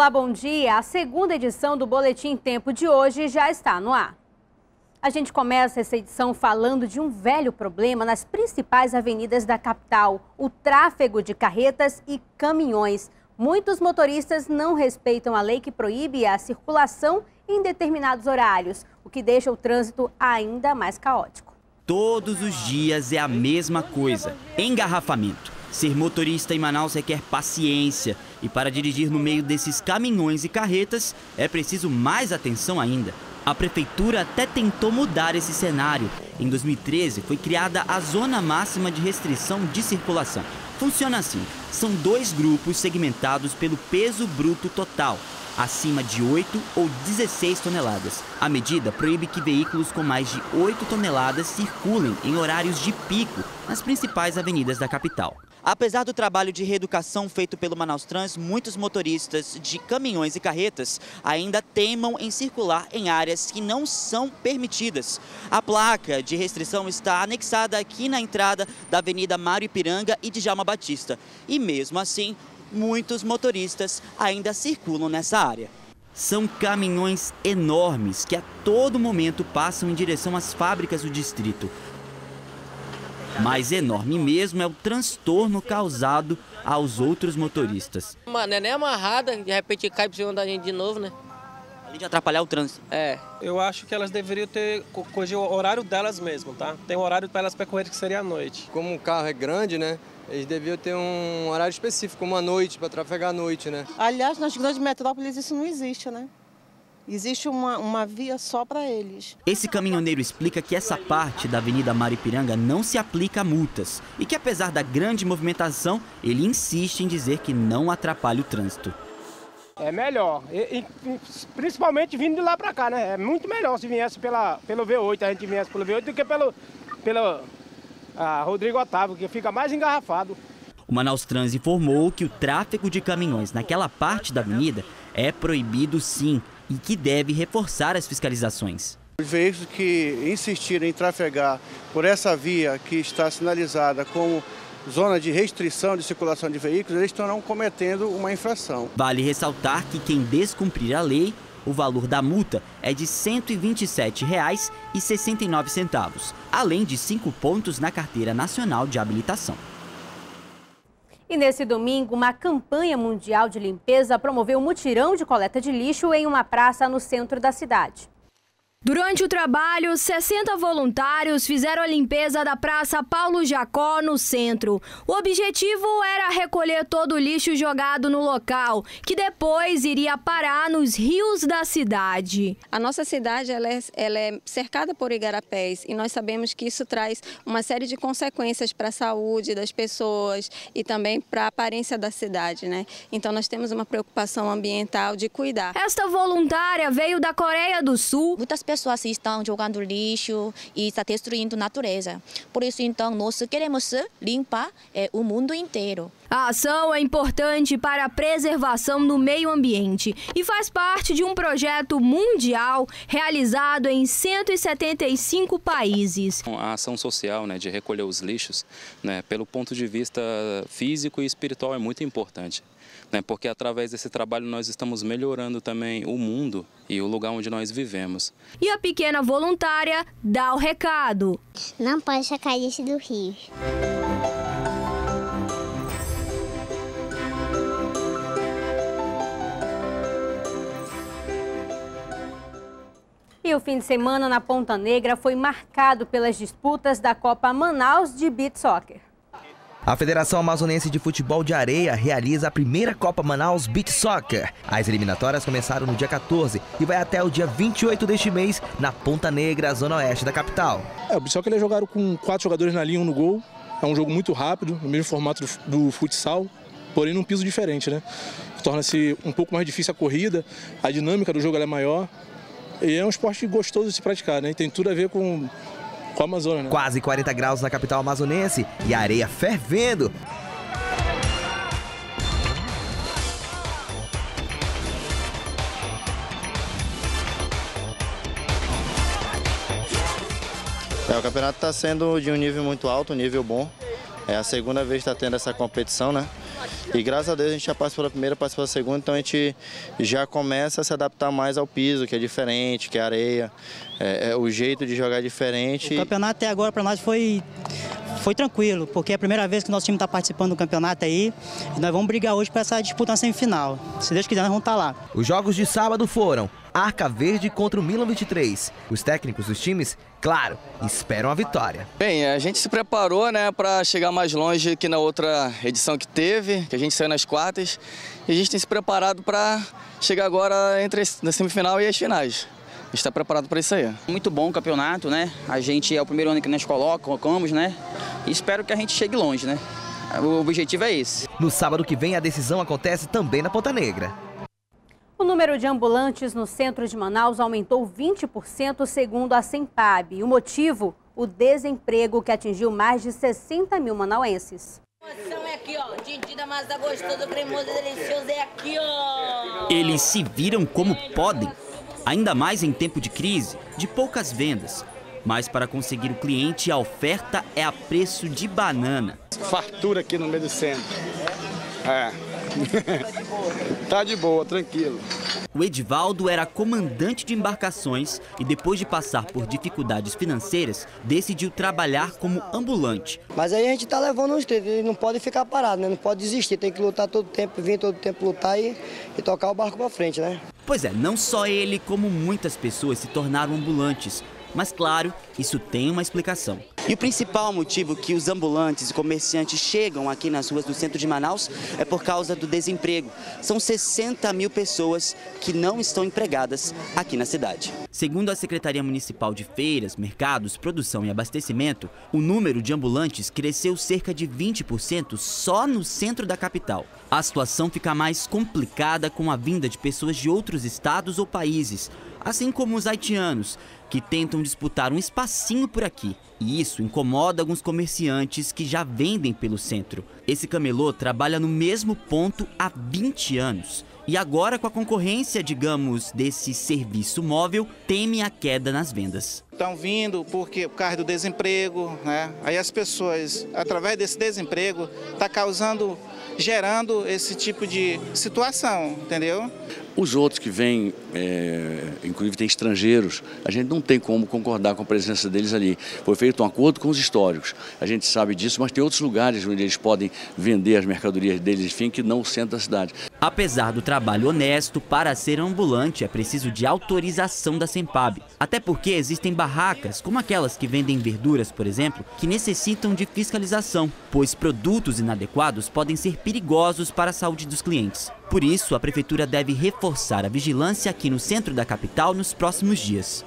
Olá, bom dia. A segunda edição do Boletim Tempo de hoje já está no ar. A gente começa essa edição falando de um velho problema nas principais avenidas da capital: o tráfego de carretas e caminhões. Muitos motoristas não respeitam a lei que proíbe a circulação em determinados horários, o que deixa o trânsito ainda mais caótico. Todos os dias é a mesma coisa: engarrafamento. Ser motorista em Manaus requer paciência e para dirigir no meio desses caminhões e carretas é preciso mais atenção ainda. A prefeitura até tentou mudar esse cenário. Em 2013 foi criada a Zona Máxima de Restrição de Circulação. Funciona assim: são dois grupos segmentados pelo peso bruto total, acima de 8 ou 16 toneladas. A medida proíbe que veículos com mais de 8 toneladas circulem em horários de pico nas principais avenidas da capital. Apesar do trabalho de reeducação feito pelo Manaus Trans, muitos motoristas de caminhões e carretas ainda teimam em circular em áreas que não são permitidas. A placa de restrição está anexada aqui na entrada da Avenida Mário Ipiranga e de Jalma Batista. E mesmo assim, muitos motoristas ainda circulam nessa área. São caminhões enormes que a todo momento passam em direção às fábricas do distrito. Mais enorme mesmo é o transtorno causado aos outros motoristas. Mano, é nem amarrada, de repente cai por cima da gente de novo, né? Além de atrapalhar o trânsito. É. Eu acho que elas deveriam ter corrigir o horário delas mesmo, tá? Tem um horário para elas percorrer que seria à noite. Como o carro é grande, né? Eles deviam ter um horário específico, uma noite, para trafegar à noite, né? Aliás, nas grandes metrópoles isso não existe, né? Existe uma, uma via só para eles. Esse caminhoneiro explica que essa parte da Avenida Maripiranga não se aplica a multas e que, apesar da grande movimentação, ele insiste em dizer que não atrapalha o trânsito. É melhor, e, e, principalmente vindo de lá para cá, né? É muito melhor se viesse pela, pelo V8, a gente viesse pelo V8 do que pelo, pelo a Rodrigo Otávio, que fica mais engarrafado. O Manaus Trans informou que o tráfego de caminhões naquela parte da avenida é proibido sim e que deve reforçar as fiscalizações. Os veículos que insistirem em trafegar por essa via que está sinalizada como zona de restrição de circulação de veículos, eles estarão cometendo uma infração. Vale ressaltar que quem descumprir a lei, o valor da multa é de R$ 127,69, além de cinco pontos na Carteira Nacional de Habilitação. E nesse domingo, uma campanha mundial de limpeza promoveu um mutirão de coleta de lixo em uma praça no centro da cidade. Durante o trabalho, 60 voluntários fizeram a limpeza da Praça Paulo Jacó, no centro. O objetivo era recolher todo o lixo jogado no local, que depois iria parar nos rios da cidade. A nossa cidade ela é, ela é cercada por igarapés e nós sabemos que isso traz uma série de consequências para a saúde das pessoas e também para a aparência da cidade. Né? Então nós temos uma preocupação ambiental de cuidar. Esta voluntária veio da Coreia do Sul. Muitas pessoas estão jogando lixo e está destruindo a natureza. Por isso, então, nós queremos limpar é, o mundo inteiro. A ação é importante para a preservação do meio ambiente e faz parte de um projeto mundial realizado em 175 países. A ação social né, de recolher os lixos, né, pelo ponto de vista físico e espiritual, é muito importante né, porque através desse trabalho nós estamos melhorando também o mundo e o lugar onde nós vivemos. E a pequena voluntária dá o recado. Não pode sacar isso do rio. E o fim de semana na Ponta Negra foi marcado pelas disputas da Copa Manaus de Beach Soccer. A Federação Amazonense de Futebol de Areia realiza a primeira Copa Manaus Beach Soccer. As eliminatórias começaram no dia 14 e vai até o dia 28 deste mês na Ponta Negra, zona oeste da capital. É, o Beach Soccer eles jogaram com quatro jogadores na linha, um no gol. É um jogo muito rápido, no mesmo formato do, futsal, porém num piso diferente, né? Torna-se um pouco mais difícil a corrida, a dinâmica do jogo é maior. E é um esporte gostoso de se praticar, né? E tem tudo a ver com com a Amazônia. Né? Quase 40 graus na capital amazonense e a areia fervendo. É, o campeonato está sendo de um nível muito alto, um nível bom. É a segunda vez que está tendo essa competição, né? E graças a Deus a gente já passou pela primeira, passou pela segunda, então a gente já começa a se adaptar mais ao piso, que é diferente, que é areia, é, é o jeito de jogar é diferente. O campeonato até agora para nós foi foi tranquilo, porque é a primeira vez que o nosso time está participando do campeonato aí e nós vamos brigar hoje para essa disputa na semifinal. Se Deus quiser, nós vamos estar tá lá. Os jogos de sábado foram Arca Verde contra o Milan 23. Os técnicos dos times, claro, esperam a vitória. Bem, a gente se preparou né, para chegar mais longe que na outra edição que teve, que a gente saiu nas quartas, e a gente tem se preparado para chegar agora entre a semifinal e as finais está preparado para isso aí. Muito bom o campeonato, né? A gente é o primeiro ano que nós colocamos, né? E espero que a gente chegue longe, né? O objetivo é esse. No sábado que vem, a decisão acontece também na Ponta Negra. O número de ambulantes no centro de Manaus aumentou 20% segundo a Sempab. O motivo? O desemprego que atingiu mais de 60 mil manauenses. É aqui, ó. massa é aqui, ó. Eles se viram como podem ainda mais em tempo de crise, de poucas vendas. Mas para conseguir o cliente, a oferta é a preço de banana. Fartura aqui no meio do centro. É. tá de boa, tranquilo. O Edivaldo era comandante de embarcações e depois de passar por dificuldades financeiras, decidiu trabalhar como ambulante. Mas aí a gente tá levando uns trilhos, não pode ficar parado, né? Não pode desistir, tem que lutar todo tempo, vir todo tempo lutar e, e tocar o barco para frente, né? Pois é, não só ele, como muitas pessoas se tornaram ambulantes. Mas claro, isso tem uma explicação. E o principal motivo que os ambulantes e comerciantes chegam aqui nas ruas do centro de Manaus é por causa do desemprego. São 60 mil pessoas que não estão empregadas aqui na cidade. Segundo a Secretaria Municipal de Feiras, Mercados, Produção e Abastecimento, o número de ambulantes cresceu cerca de 20% só no centro da capital. A situação fica mais complicada com a vinda de pessoas de outros estados ou países, assim como os haitianos, que tentam disputar um espacinho por aqui. E isso incomoda alguns comerciantes que já vendem pelo centro. Esse camelô trabalha no mesmo ponto há 20 anos. E agora, com a concorrência, digamos, desse serviço móvel, teme a queda nas vendas. Estão vindo porque por causa do desemprego, né? Aí as pessoas, através desse desemprego, está causando, gerando esse tipo de situação, entendeu? Os outros que vêm, é, inclusive tem estrangeiros, a gente não tem como concordar com a presença deles ali. Foi feito um acordo com os históricos, a gente sabe disso, mas tem outros lugares onde eles podem vender as mercadorias deles, enfim, que não o centro da cidade. Apesar do trabalho honesto, para ser ambulante é preciso de autorização da Sempab. Até porque existem barracas, como aquelas que vendem verduras, por exemplo, que necessitam de fiscalização, pois produtos inadequados podem ser perigosos para a saúde dos clientes. Por isso, a prefeitura deve reforçar a vigilância aqui no centro da capital nos próximos dias.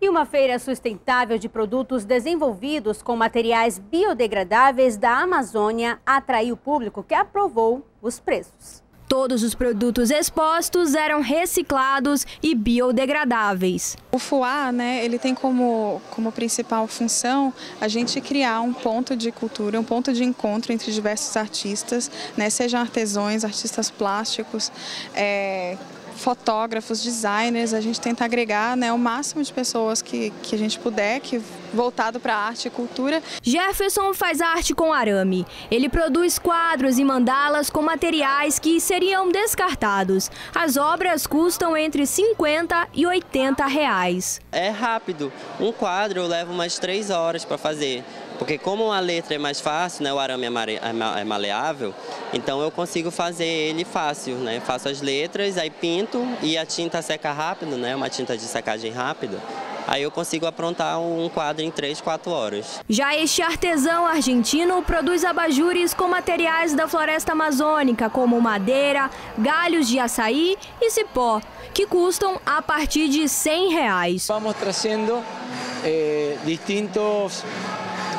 E uma feira sustentável de produtos desenvolvidos com materiais biodegradáveis da Amazônia atraiu o público que aprovou os preços. Todos os produtos expostos eram reciclados e biodegradáveis. O FUA, né, ele tem como, como principal função a gente criar um ponto de cultura, um ponto de encontro entre diversos artistas, né, sejam artesãos, artistas plásticos, é, fotógrafos, designers, a gente tenta agregar né, o máximo de pessoas que, que a gente puder, que voltado para arte e cultura. Jefferson faz arte com arame. Ele produz quadros e mandalas com materiais que seriam descartados. As obras custam entre 50 e 80 reais. É rápido. Um quadro eu levo umas três horas para fazer. Porque como a letra é mais fácil, né, o arame é, é maleável, então eu consigo fazer ele fácil, né? Faço as letras, aí pinto e a tinta seca rápido, né? Uma tinta de secagem rápida. Aí eu consigo aprontar um quadro em 3, 4 horas. Já este artesão argentino produz abajures com materiais da floresta amazônica, como madeira, galhos de açaí e cipó, que custam a partir de 100 reais. Vamos trazendo eh, distintos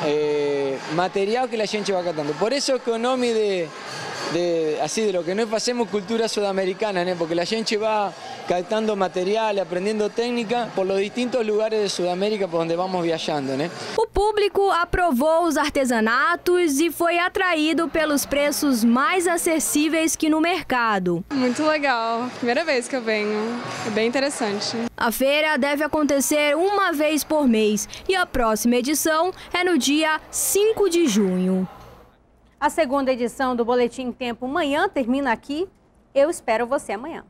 eh, material que la gente va catando. Por eso que de, de, así de lo que nós fazemos cultura sudamericana, né? porque a gente vai captando material, aprendendo técnica por los distintos lugares de Sudamérica por onde vamos viajando, né? O público aprovou os artesanatos e foi atraído pelos preços mais acessíveis que no mercado. Muito legal, primeira vez que eu venho, é bem interessante. A feira deve acontecer uma vez por mês e a próxima edição é no dia 5 de junho. A segunda edição do Boletim Tempo Manhã termina aqui. Eu espero você amanhã.